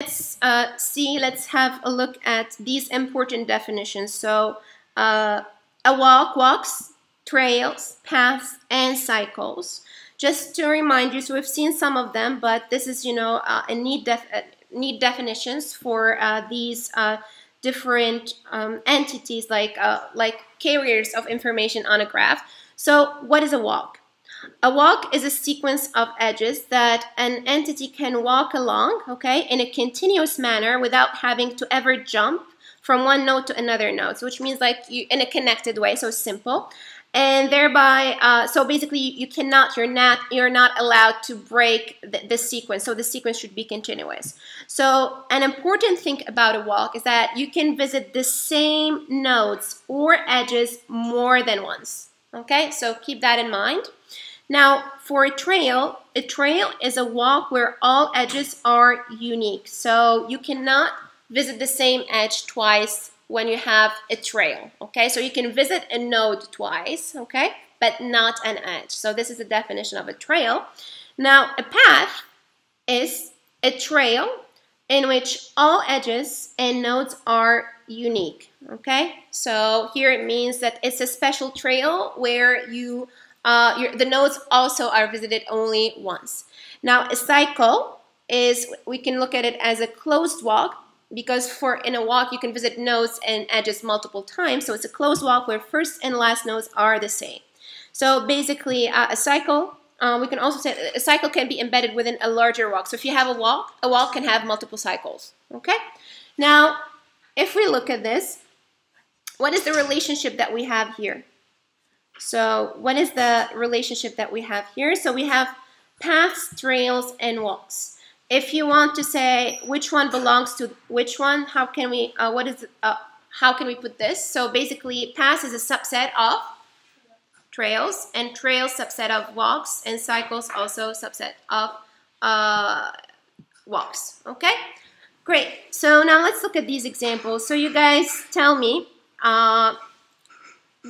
let's uh, see, let's have a look at these important definitions. So uh, a walk walks, trails, paths, and cycles. Just to remind you, so we've seen some of them, but this is, you know, uh, a neat, def uh, neat definitions for uh, these uh, different um, entities like, like carriers of information on a graph. So what is a walk? A walk is a sequence of edges that an entity can walk along, okay, in a continuous manner without having to ever jump from one node to another node, so which means like you in a connected way, so simple. And thereby, uh, so basically you, cannot, you're not, you're not allowed to break the, the sequence. So the sequence should be continuous. So an important thing about a walk is that you can visit the same nodes or edges more than once. Okay, so keep that in mind. Now, for a trail, a trail is a walk where all edges are unique. So you cannot visit the same edge twice when you have a trail, okay? So you can visit a node twice, okay? But not an edge. So this is the definition of a trail. Now, a path is a trail in which all edges and nodes are unique, okay? So here it means that it's a special trail where you uh, your, the nodes also are visited only once. Now, a cycle is, we can look at it as a closed walk because for in a walk you can visit nodes and edges multiple times. So it's a closed walk where first and last nodes are the same. So basically, uh, a cycle, uh, we can also say a cycle can be embedded within a larger walk. So if you have a walk, a walk can have multiple cycles. Okay. Now, if we look at this, what is the relationship that we have here? So what is the relationship that we have here? So we have paths, trails, and walks. If you want to say which one belongs to which one, how can we, uh, what is, uh, how can we put this? So basically, paths is a subset of trails, and trails subset of walks, and cycles also subset of uh, walks, okay? Great, so now let's look at these examples. So you guys tell me, uh,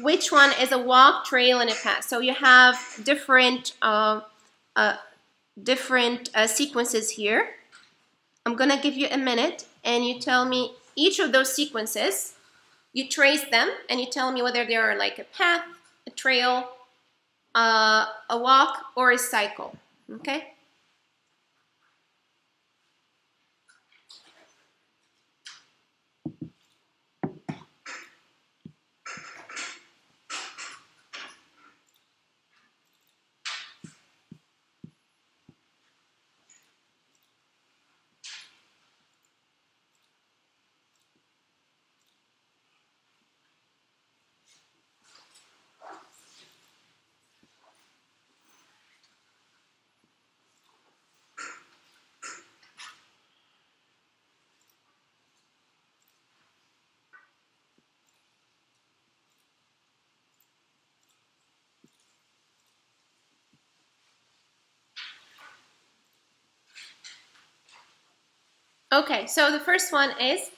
which one is a walk, trail, and a path. So you have different uh, uh, different uh, sequences here. I'm gonna give you a minute, and you tell me each of those sequences. You trace them, and you tell me whether they are like a path, a trail, uh, a walk, or a cycle. Okay. Okay, so the first one is?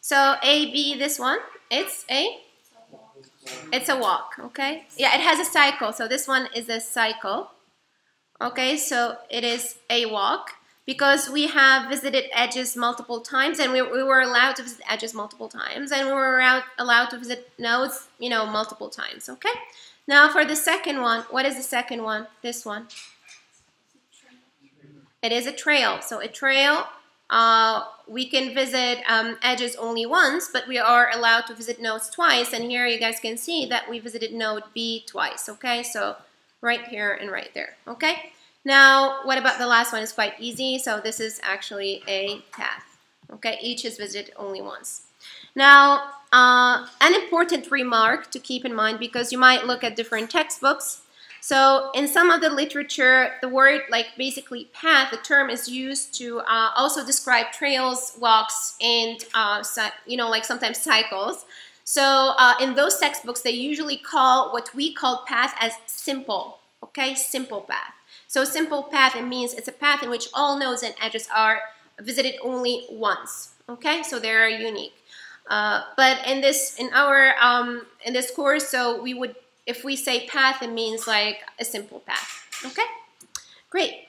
So A B this one? It's a? It's a walk okay? Yeah it has a cycle so this one is a cycle. Okay so it is a walk because we have visited edges multiple times and we, we were allowed to visit edges multiple times and we were allowed, allowed to visit nodes you know multiple times okay? Now for the second one what is the second one? This one it is a trail. So a trail, uh, we can visit um, edges only once, but we are allowed to visit nodes twice. And here you guys can see that we visited node B twice, okay? So right here and right there, okay? Now, what about the last one? It's quite easy. So this is actually a path, okay? Each is visited only once. Now, uh, an important remark to keep in mind because you might look at different textbooks so in some of the literature, the word like basically path, the term is used to uh, also describe trails, walks, and uh, you know like sometimes cycles. So uh, in those textbooks, they usually call what we call path as simple, okay, simple path. So simple path, it means it's a path in which all nodes and edges are visited only once, okay, so they're unique. Uh, but in this, in our, um, in this course, so we would if we say path, it means like a simple path. Okay? Great.